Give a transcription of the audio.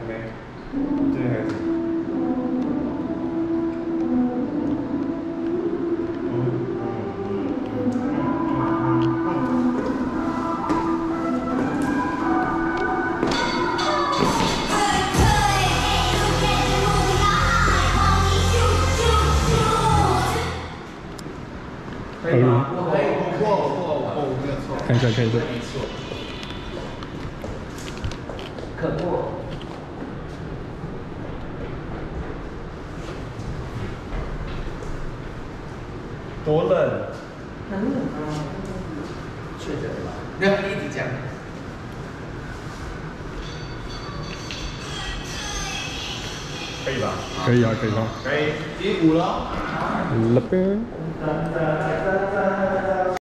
还没，对，还是。可以吗？可以，可以，可以，可以，多冷。很冷啊。确诊了吧？不要一直讲。可以吧？可以啊，可以啊。可以，第五了。了呗。